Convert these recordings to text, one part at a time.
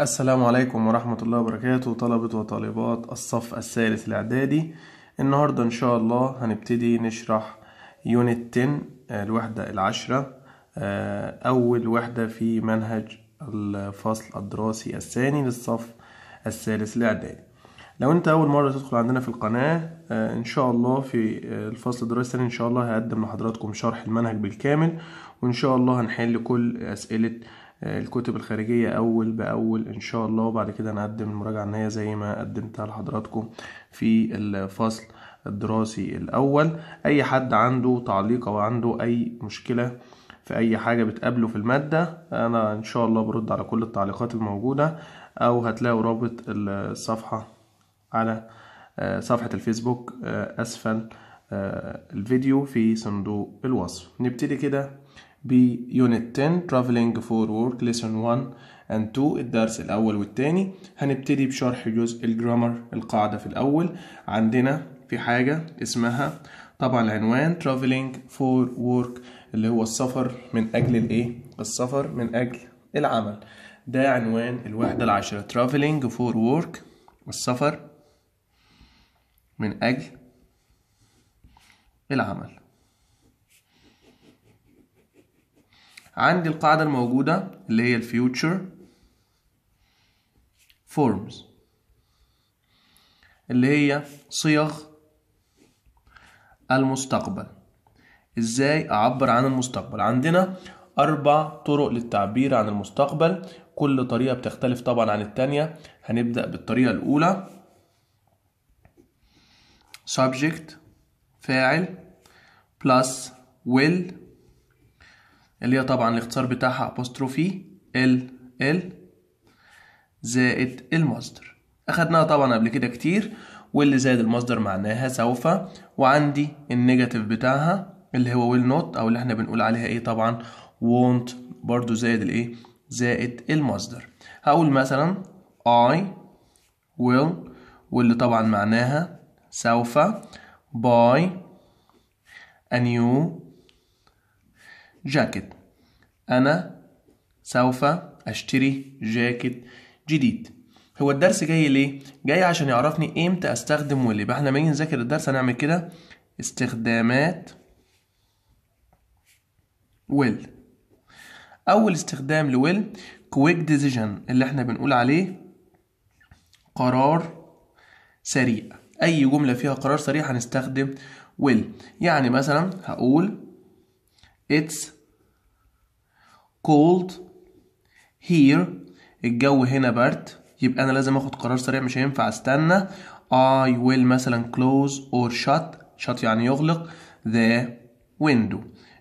السلام عليكم ورحمة الله وبركاته طلبة وطالبات الصف الثالث الإعدادي. النهاردة إن شاء الله هنبتدي نشرح يونت 10 آه، الوحدة العشرة آه، أول وحدة في منهج الفصل الدراسي الثاني للصف الثالث الإعدادي. لو أنت أول مرة تدخل عندنا في القناة آه، إن شاء الله في الفصل الدراسي الثاني إن شاء الله هقدم لحضراتكم شرح المنهج بالكامل وإن شاء الله هنحل كل أسئلة الكتب الخارجية أول بأول إن شاء الله. وبعد كده نقدم المراجعة النهائية زي ما قدمتها لحضراتكم في الفصل الدراسي الأول. أي حد عنده تعليق أو عنده أي مشكلة في أي حاجة بتقابله في المادة أنا إن شاء الله برد على كل التعليقات الموجودة أو هتلاقوا رابط الصفحة على آه، صفحة الفيسبوك آه، أسفل آه، الفيديو في صندوق الوصف. نبتدي كده بيونت 10 Traveling for Work Lesson 1 and 2 الدرس الأول والتاني. هنبتدي بشرح جزء الجرامر القاعدة في الأول. عندنا في حاجة اسمها طبعا العنوان Traveling for Work اللي هو السفر من أجل الإيه؟ السفر من أجل العمل. ده عنوان الوحدة العاشرة Traveling for Work السفر من أجل العمل. عندي القاعدة الموجودة اللي هي ال future forms اللي هي صيغ المستقبل. إزاي أعبر عن المستقبل؟ عندنا أربع طرق للتعبير عن المستقبل كل طريقة بتختلف طبعا عن التانية. هنبدأ بالطريقة الأولى. Subject فاعل plus will. اللي هي طبعا الاختصار بتاعها apostrophe ال ال زائد المصدر. اخدناها طبعا قبل كده كتير واللي زائد المصدر معناها سوف. وعندي النيجاتيف بتاعها اللي هو will not أو اللي إحنا بنقول عليها إيه طبعا؟ won't. برضو زائد الإيه؟ زائد المصدر. هقول مثلا I will واللي طبعا معناها سوف. buy a new جاكيت أنا سوف أشتري جاكيت جديد. هو الدرس جاي ليه؟ جاي عشان يعرفني إمتى أستخدم واللي يبقى إحنا لما نيجي نذاكر الدرس هنعمل كده. استخدامات will. أول استخدام ل will quick decision اللي إحنا بنقول عليه قرار سريع. أي جملة فيها قرار سريع هنستخدم will. يعني مثلا هقول It's cold here. الجو هنا برد. يبقى أنا لازم أخد قرار سريع مش هينفع. أستنى. I will مثلا close or shut. Shut يعني يغلق. The window.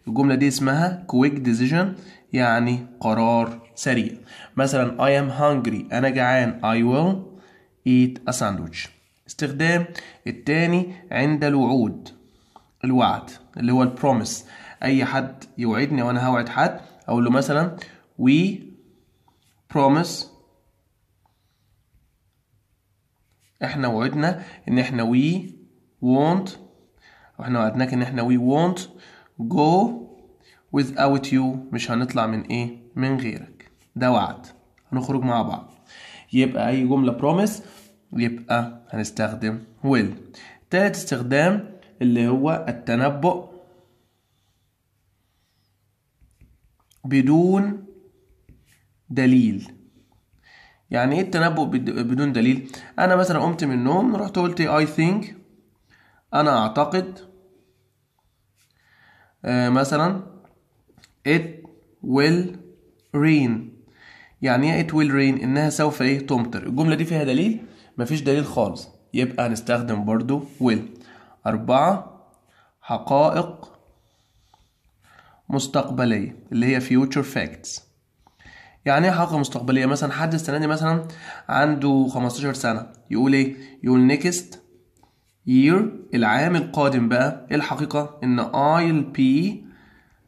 الجملة دي اسمها quick decision يعني قرار سريع. مثلا I am hungry. أنا جعان. I will eat a sandwich. استخدام التاني عند الوعود. الوعد اللي هو البروميس أي حد يوعدني وأنا هوعد حد أقول له مثلا we promise إحنا وعدنا إن إحنا we won't أو إحنا وعدناك إن إحنا we won't go without you مش هنطلع من إيه من غيرك. ده وعد. هنخرج مع بعض. يبقى أي جملة promise يبقى هنستخدم will. تالت استخدام اللي هو التنبؤ بدون دليل. يعني إيه التنبؤ بد- بدون دليل؟ أنا مثلا قمت من النوم رحت قلت I think أنا أعتقد آه مثلا it will rain. يعني إيه it will rain إنها سوف إيه؟ تمطر. الجملة دي فيها دليل؟ مفيش دليل خالص. يبقى هنستخدم برضو will. أربعة حقائق مستقبلية اللي هي future facts. يعني إيه حقيقة مستقبلية؟ مثلا حد السنة دي مثلا عنده 15 سنة يقول إيه؟ يقول next year العام القادم بقى إيه الحقيقة؟ إن I'll be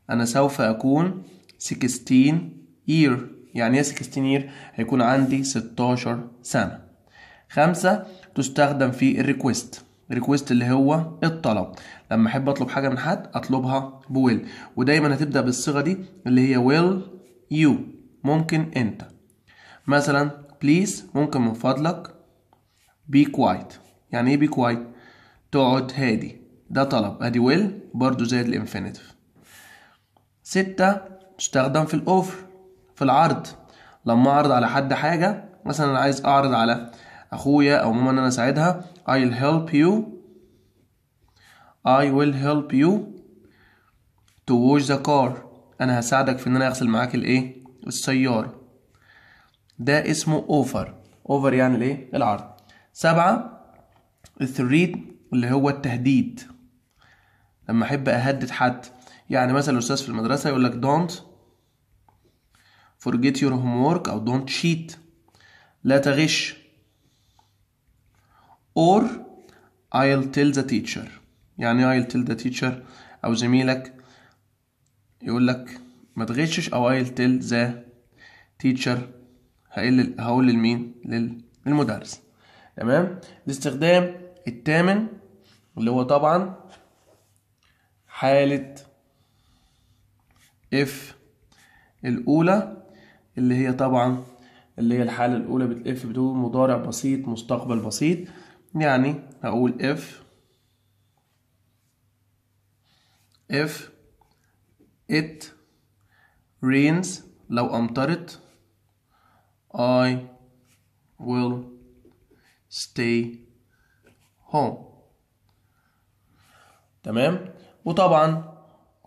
أنا سوف أكون 16 year. يعني إيه 16 year هيكون عندي 16 سنة. خمسة تستخدم في ال request request اللي هو الطلب. لما أحب أطلب حاجة من حد أطلبها ب will. ودايما هتبدأ بالصيغة دي اللي هي will you ممكن أنت. مثلا please ممكن من فضلك. be quiet. يعني إيه be quiet تقعد هادي. ده طلب. أدي will برضو زائد ال infinitive. ستة تستخدم في ال offer في العرض. لما أعرض على حد حاجة مثلا أنا عايز أعرض على أخويا أو ماما ان أنا أساعدها I'll help you I will help you to wash the car. أنا هساعدك في إن أنا أغسل معاك الإيه؟ السيارة. ده اسمه offer offer يعني الإيه؟ العرض. سبعة ال threat اللي هو التهديد. لما أحب أهدد حد. يعني مثلا الأستاذ في المدرسة يقول لك don't forget your homework أو don't cheat. لا تغش. Or I'll tell the teacher. يعني I'll tell the teacher أو زميلك يقول لك ما تغشش أو I'll tell the teacher هقول هقول لمين للمدرس. تمام؟ الاستخدام الثامن اللي هو طبعا حالة اف الأولى اللي هي طبعا اللي هي الحالة الأولى بتقف بتقول مضارع بسيط مستقبل بسيط. يعني هقول if if it rains لو أمطرت I will stay home. تمام؟ وطبعا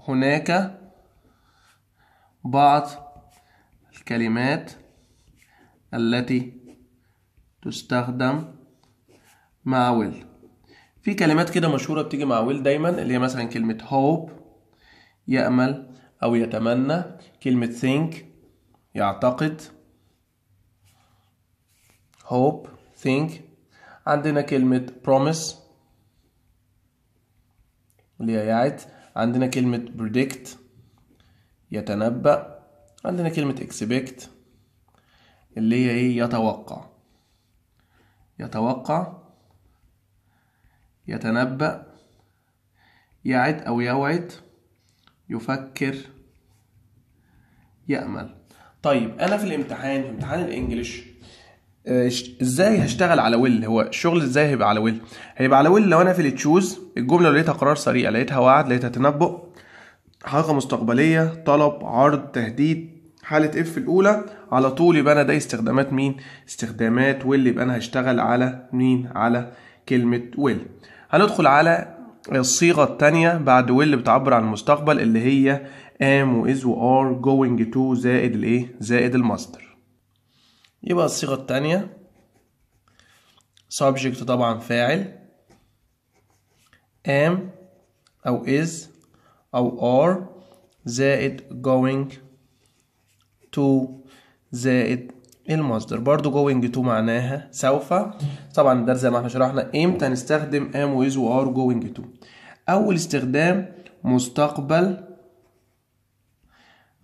هناك بعض الكلمات التي تستخدم مع will في كلمات كده مشهورة بتيجي مع will دايما اللي هي مثلا كلمة hope يأمل أو يتمنى كلمة think يعتقد. hope think. عندنا كلمة promise اللي هي يعد. عندنا كلمة predict يتنبأ. عندنا كلمة expect اللي هي إيه؟ يتوقع. يتوقع. يتنبأ يعد أو يوعد يفكر يأمل. طيب أنا في الامتحان في امتحان ال English إزاي هشتغل على will هو الشغل إزاي هيبقى على will هيبقى على will لو أنا في ال choose الجملة لقيتها قرار سريع لقيتها وعد لقيتها تنبؤ حقيقه مستقبلية طلب عرض تهديد حالة if الأولى على طول يبقى أنا ده استخدامات مين؟ استخدامات will يبقى أنا هشتغل على مين؟ على كلمة ويل هندخل على الصيغة الثانية بعد ويل بتعبر عن المستقبل اللي هي am و is و are going to زائد الايه زائد المصدر يبقى الصيغة التانية. Subject طبعا فاعل. am أو is أو are زائد going to زائد المصدر برضو going to معناها سوف. طبعا ده زي ما إحنا شرحنا إمتى نستخدم am و is و are going to أول استخدام مستقبل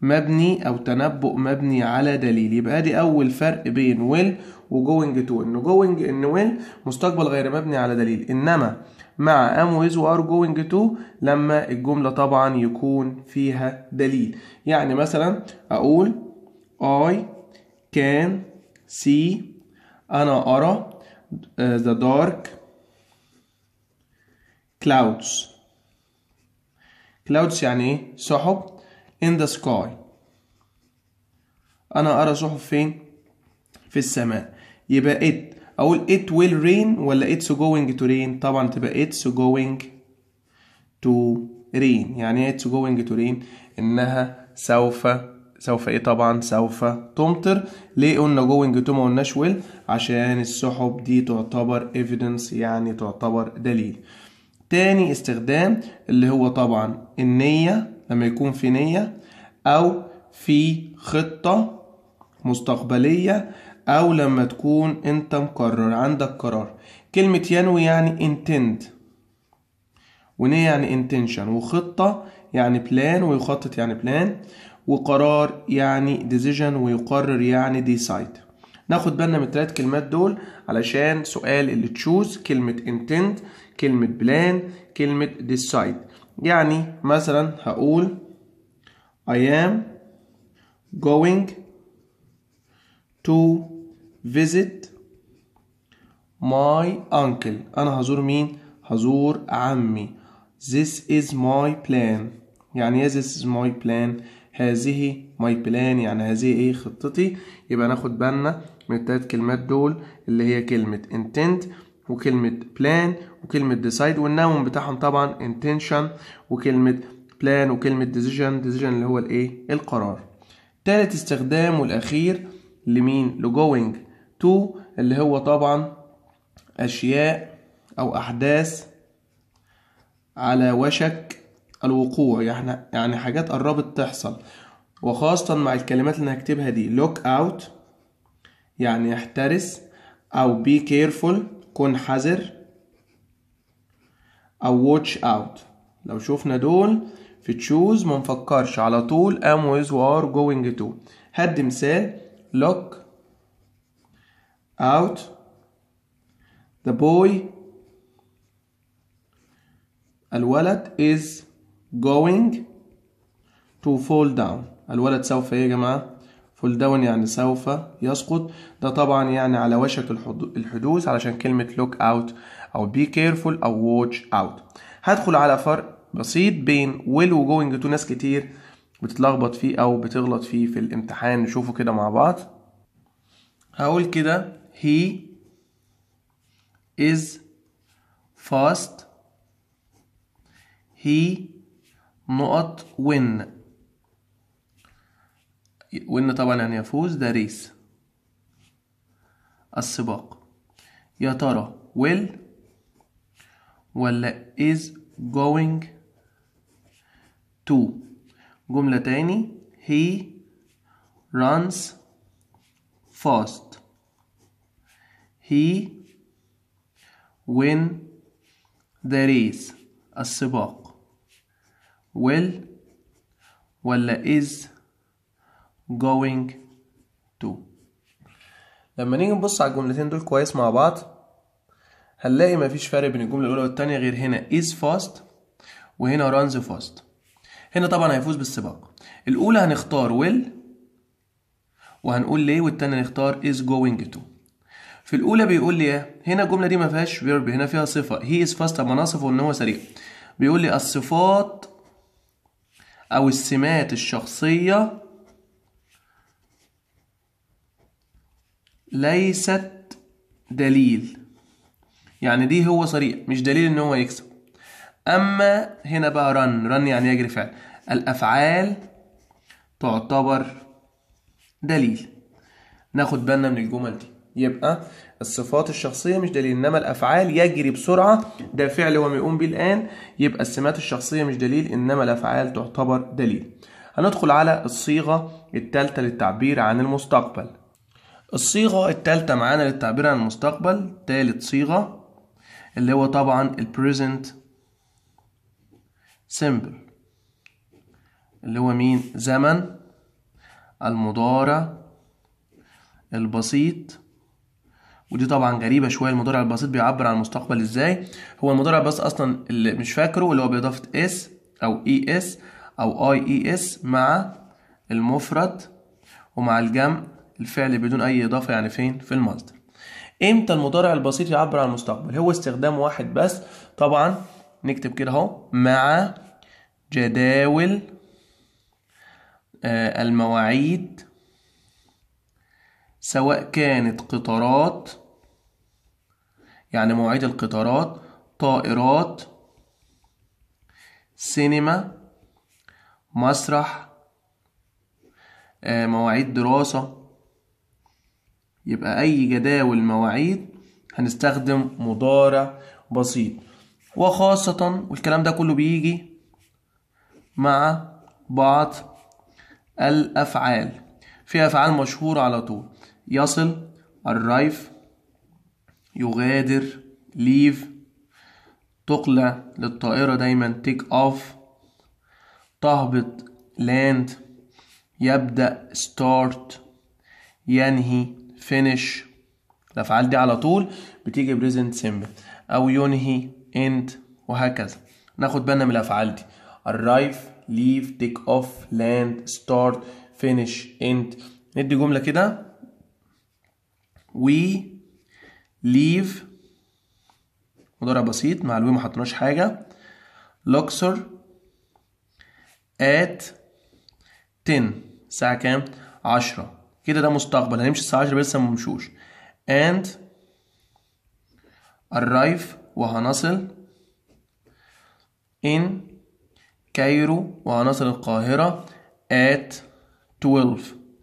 مبني أو تنبؤ مبني على دليل. يبقى دي أول فرق بين will و going to ان going إن will مستقبل غير مبني على دليل. إنما مع am و is و are going to لما الجملة طبعا يكون فيها دليل. يعني مثلا أقول I can see أنا ارى the dark clouds clouds يعني إيه سحب in the sky أنا أرى سحب فين؟ في السماء يبقى it أقول it will rain ولا it's going to rain طبعا تبقى it's going to rain يعني إيه it's going to rain إنها سوف سوف إيه طبعا؟ سوف تمطر. ليه قلنا going to ما قلناش will عشان السحب دي تعتبر evidence يعني تعتبر دليل. تاني استخدام اللي هو طبعا النية لما يكون في نية أو في خطة مستقبلية أو لما تكون أنت مقرر عندك قرار. كلمة ينوي يعني intend. ونية يعني intention وخطة يعني plan ويخطط يعني plan. وقرار يعني decision ويقرر يعني decide. ناخد بالنا من التلات كلمات دول علشان سؤال اللي تشوز كلمة intend كلمة plan كلمة decide. يعني مثلا هقول I am going to visit my uncle. أنا هزور مين؟ هزور عمي. This is my plan. يعني إيه this is my plan هذه my plan يعني هذه إيه خطتي. يبقى ناخد بالنا من التلات كلمات دول اللي هي كلمة intent وكلمة plan وكلمة decide والنون بتاعهم طبعا intention وكلمة plan وكلمة decision decision اللي هو الإيه؟ القرار. تالت استخدام والأخير لمين؟ ل going to اللي هو طبعا أشياء أو أحداث على وشك الوقوع يعني يعني حاجات قربت تحصل. وخاصة مع الكلمات اللي هكتبها دي look out يعني احترس أو be careful كن حذر أو watch out. لو شوفنا دول في تشوز ما نفكرش. على طول am with are going to. هد مثال look out the boy الولد is going to fall down. الولد سوف إيه يا جماعة؟ Fall down يعني سوف يسقط. ده طبعا يعني على وشك الحدوث علشان كلمة look out أو be careful أو watch out. هدخل على فرق بسيط بين will و going to ناس كتير بتتلخبط فيه أو بتغلط فيه في الامتحان. نشوفه كده مع بعض. هقول كده he is fast. He نقط win. win طبعا يعني يفوز ده ريس. السباق. يا ترى will ولا is going to جملة تاني he runs fast. he win the race. السباق. Will ولا is going to. لما نيجي نبص على الجملتين دول كويس مع بعض هنلاقي مفيش فرق بين الجملة الأولى والتانية غير هنا is fast وهنا runs fast هنا طبعا هيفوز بالسباق. الأولى هنختار will وهنقول ليه والتانية نختار is going to. في الأولى بيقول لي إيه؟ هنا الجملة دي ما فيهاش verb هنا فيها صفة. He is fast أما نصفه إن هو سريع. بيقول لي الصفات أو السمات الشخصية ليست دليل. يعني دي هو سريع مش دليل إن هو يكسب. أما هنا بقى رن رن يعني يجري فعل. الأفعال تعتبر دليل. ناخد بالنا من الجمل دي. يبقى الصفات الشخصية مش دليل إنما الأفعال يجري بسرعة. ده فعل هو بيقوم بيه الآن. يبقى السمات الشخصية مش دليل إنما الأفعال تعتبر دليل. هندخل على الصيغة التالتة للتعبير عن المستقبل. الصيغة التالتة معانا للتعبير عن المستقبل تالت صيغة اللي هو طبعا ال present simple اللي هو مين؟ زمن. المضارع. البسيط. ودي طبعا غريبة شوية المضارع البسيط بيعبر عن المستقبل إزاي؟ هو المضارع البسيط أصلا اللي مش فاكره اللي هو بإضافة s أو es أو ies مع المفرد ومع الجمع الفعل بدون أي إضافة يعني فين؟ في المصدر إمتى المضارع البسيط يعبر عن المستقبل؟ هو استخدام واحد بس. طبعا نكتب كده أهو مع جداول آه المواعيد سواء كانت قطارات يعني مواعيد القطارات طائرات سينما مسرح آه مواعيد دراسة. يبقى أي جداول مواعيد هنستخدم مضارع بسيط. وخاصة والكلام ده كله بيجي مع بعض الأفعال. في أفعال مشهورة على طول. يصل arrive يغادر leave تقلع للطائرة دايما take off تهبط land يبدأ start ينهي finish. الأفعال دي على طول بتيجي present simple. أو ينهي end وهكذا. ناخد بالنا من الأفعال دي. arrive leave take off land start finish end. ندي جملة كده. We leave. مضارع بسيط مع الوي ما حطيناش حاجة. Luxor at 10 الساعة كام؟ عشرة. كده ده مستقبل هنمشي الساعة عشرة لسه ممشوش and arrive وهنصل in كايرو وهنصل القاهرة at 12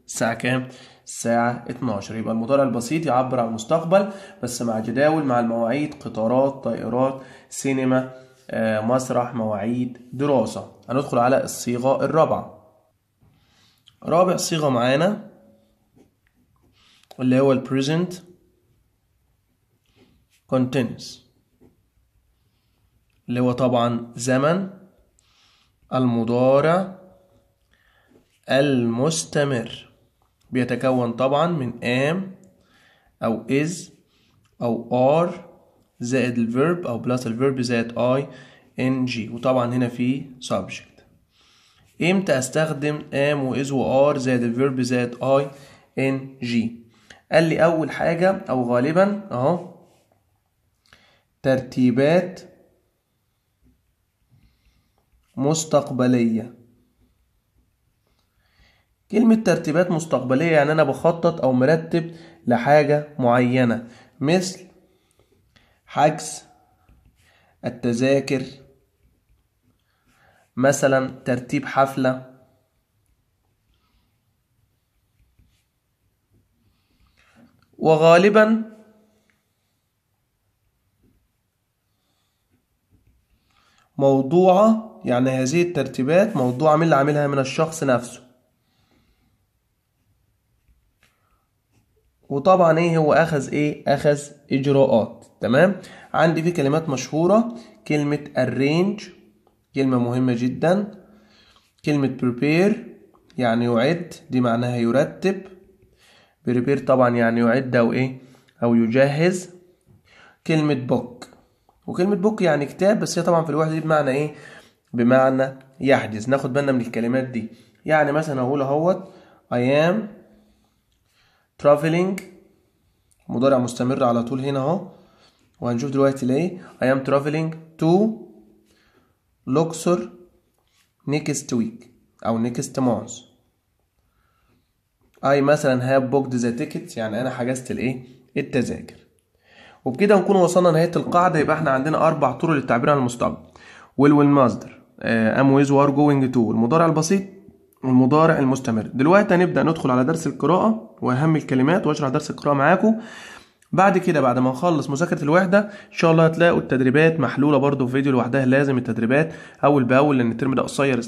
الساعة كام؟ الساعة 12 يبقى المضارع البسيط يعبر عن المستقبل بس مع جداول مع المواعيد قطارات طائرات سينما آه، مسرح مواعيد دراسة. هندخل على الصيغة الرابعة. رابع صيغة معانا اللي هو ال present continuous اللي هو طبعا زمن. المضارع المستمر. بيتكون طبعا من am أو is أو are زائد ال verb أو plus ال verb زائد I N G. وطبعا هنا في subject. إمتى أستخدم am و is و are زائد الفيرب زائد I N G قال لي أول حاجة أو غالبا أهو. ترتيبات مستقبلية. كلمة ترتيبات مستقبلية يعني أنا بخطط أو مرتب لحاجة معينة. مثل حجز التذاكر مثلا ترتيب حفلة. وغالبا موضوعة يعني هذه الترتيبات موضوعة من اللي عاملها من الشخص نفسه. وطبعا إيه هو أخذ إيه؟ أخذ إجراءات. تمام؟ عندي في كلمات مشهورة كلمة arrange كلمة مهمة جدا. كلمة prepare يعني يعد دي معناها يرتب. prepare طبعا يعني يعد أو إيه؟ أو يجهز. كلمة book. وكلمة book يعني كتاب بس هي طبعا في الوحدة دي بمعنى إيه؟ بمعنى يحجز. ناخد بالنا من الكلمات دي. يعني مثلا أقول أهوت I am traveling. مضارع مستمر على طول هنا اهو. وهنشوف دلوقتي ليه. I am traveling to Luxor next week أو next month. I مثلا have booked the tickets. يعني أنا حجزت الإيه؟ التذاكر. وبكده نكون وصلنا لنهاية القاعدة. يبقى إحنا عندنا أربع طرق للتعبير عن المستقبل. Will والمصدر am with و are going to. المضارع البسيط. والمضارع المستمر. دلوقتي هنبدأ ندخل على درس القراءة وأهم الكلمات وأشرح درس القراءة معاكم. بعد كده بعد ما نخلص مذاكرة الوحدة إن شاء الله هتلاقوا التدريبات محلولة برضو في فيديو لوحدها لازم التدريبات أول بأول لأن الترم ده قصير.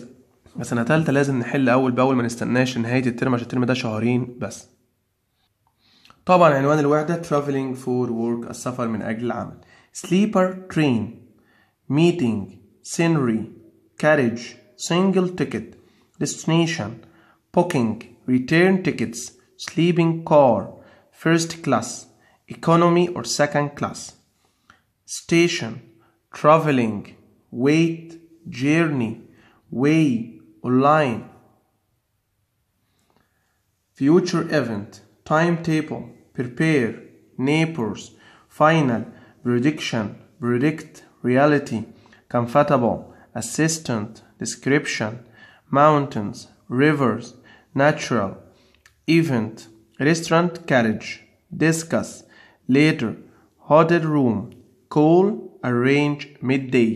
سنة تالتة لازم نحل أول بأول ما نستناش نهاية الترم عشان الترم ده شهرين بس. طبعا عنوان الوحدة traveling for work السفر من أجل العمل. Sleeper train meeting scenery carriage single ticket. Destination booking return tickets sleeping car first class economy or second class. Station traveling wait journey way online. Future event timetable prepare neighbors final prediction predict reality comfortable assistant description mountains rivers natural event restaurant carriage discuss later hotel room call arrange midday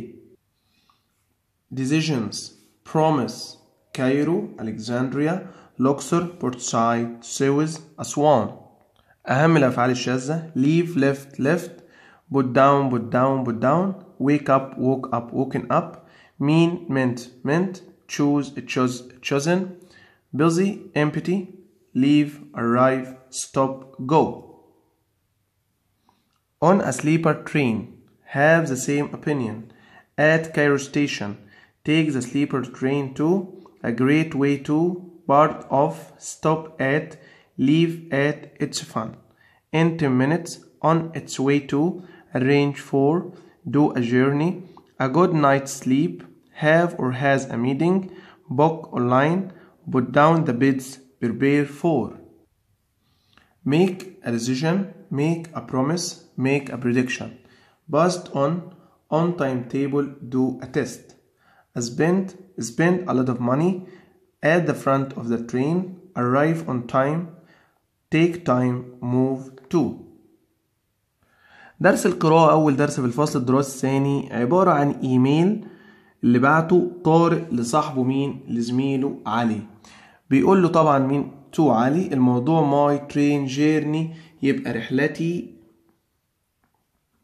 decisions promise Cairo Alexandria Luxor Port Said Suez أسوان أهم الأفعال الشاذة leave left left put down put down put down wake up woke up woken up mean meant meant choose chose chosen. Busy empty leave arrive stop go. On a sleeper train have the same opinion. At Cairo station take the sleeper train to a great way to part of stop at leave at it's fun. In 10 minutes on its way to arrange for do a journey a good night's sleep have or has a meeting book online put down the bids prepare for make a decision make a promise make a prediction based on on timetable do a test spend spend a lot of money at the front of the train arrive on time take time move to درس القراءة أول درس في الفصل الدراسي الثاني عبارة عن إيميل اللي بعته طارق لصاحبه مين؟ لزميله علي. بيقول له طبعا مين؟ to علي الموضوع my train journey يبقى رحلتي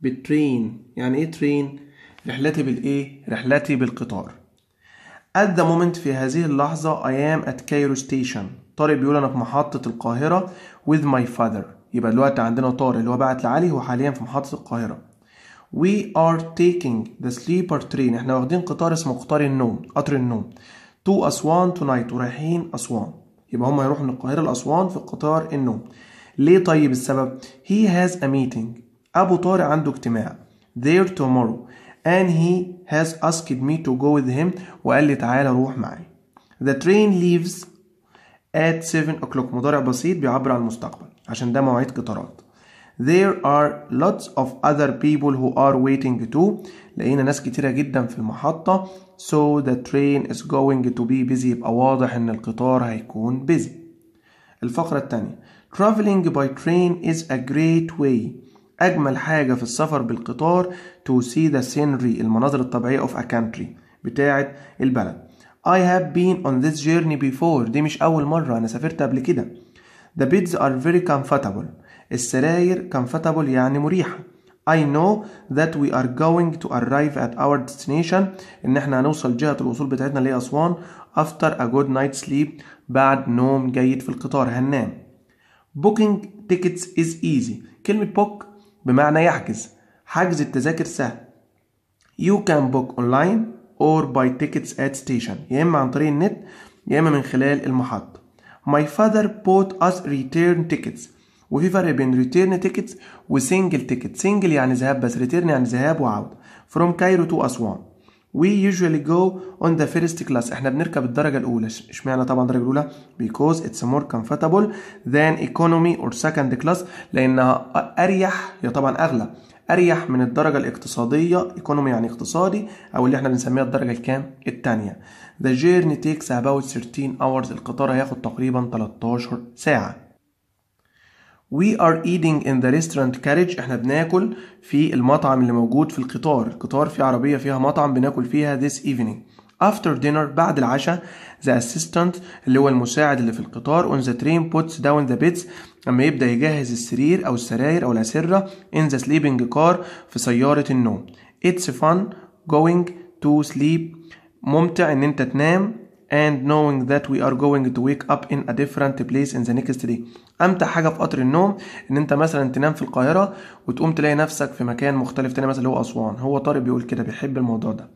بالترين يعني إيه ترين رحلتي بالإيه؟ رحلتي بالقطار. At the moment في هذه اللحظة I am at Cairo station. طارق بيقول أنا في محطة القاهرة with my father. يبقى دلوقتي عندنا طارق اللي هو بعت لعلي هو حاليا في محطة القاهرة. We are taking the sleeper train. إحنا واخدين قطار اسمه قطار النوم قطر النوم. To أسوان tonight. ورايحين أسوان. يبقى هما يروحوا من القاهرة لأسوان في قطار النوم. ليه طيب السبب؟ He has a meeting. أبو طارق عنده اجتماع. There tomorrow. And he has asked me to go with him. وقال لي تعالى روح معي the train leaves at 7 o'clock. مضارع بسيط بيعبر عن المستقبل. عشان ده مواعيد قطارات. There are lots of other people who are waiting too لقينا ناس كتيرة جدا في المحطة so the train is going to be busy يبقى واضح ان القطار هيكون busy الفقرة التانية Traveling by train is a great way أجمل حاجة في السفر بالقطار to see the scenery المناظر الطبيعية of a country بتاعة البلد I have been on this journey before دي مش أول مرة أنا سافرت قبل كده The beds are very comfortable السراير comfortable يعني مريحة I know that we are going to arrive at our destination إن إحنا هنوصل جهة الوصول بتاعتنا اللي هي أسوان after a good night's sleep بعد نوم جيد في القطار هننام Booking tickets is easy كلمة book بمعنى يحجز حجز التذاكر سهل You can book online or buy tickets at station يا إما عن طريق النت يا إما من خلال المحطة My father bought us return tickets وفي فرق بين return tickets و single ticket single يعني ذهاب بس return يعني ذهاب وعودة. From Cairo to أسوان We usually go on the first class. إحنا بنركب الدرجة الأولى. إشمعنى طبعا الدرجة الأولى؟ Because it's more comfortable than economy or second class لأنها أريح هي طبعا أغلى. أريح من الدرجة الاقتصادية. Economy يعني اقتصادي أو اللي إحنا بنسميها الدرجة الكام؟ التانية. The journey takes about 13 hours. القطار هياخد تقريبا 13 ساعة. We are eating in the restaurant carriage إحنا بناكل في المطعم اللي موجود في القطار القطار في عربية فيها مطعم بناكل فيها this evening After dinner بعد العشاء the assistant اللي هو المساعد اللي في القطار on the train puts down the beds لما يبدأ يجهز السرير أو السراير أو الأسرة in the sleeping car في سيارة النوم It's fun going to sleep ممتع إن أنت تنام and knowing that we are going to wake up in a different place in the next day أمتع حاجة في قطر النوم إن أنت مثلا تنام في القاهرة وتقوم تلاقي نفسك في مكان مختلف تاني مثلا اللي هو أسوان. هو طارق بيقول كده بيحب الموضوع ده.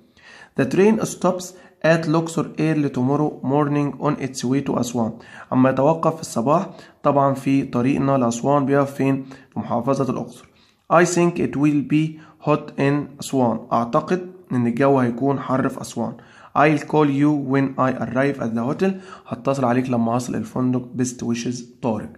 The train stops at Luxor early tomorrow morning on its way to أسوان أما يتوقف في الصباح طبعا في طريقنا لأسوان بيقف فين؟ في محافظة الأقصر. I think it will be hot in أسوان أعتقد إن الجو هيكون حر في أسوان. I'll call you when I arrive at the hotel. هتصل عليك لما أصل الفندق. Best wishes طارق.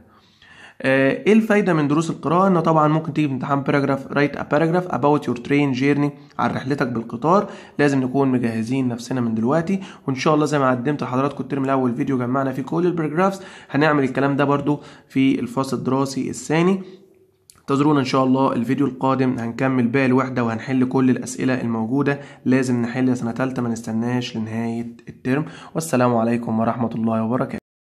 إيه الفايدة من دروس القراءة؟ إنه طبعا ممكن تيجي في امتحان paragraph write a paragraph about your train journey عن رحلتك بالقطار. لازم نكون مجهزين نفسنا من دلوقتي وإن شاء الله زي ما قدمت لحضراتكم الترم الأول فيديو جمعنا فيه كل ال paragraphs هنعمل الكلام ده برضو في الفصل الدراسي الثاني. انتظرونا إن شاء الله الفيديو القادم هنكمل باقي الوحدة وهنحل كل الأسئلة الموجودة. لازم نحل سنة ثالثه ما نستناش لنهاية الترم. والسلام عليكم ورحمة الله وبركاته.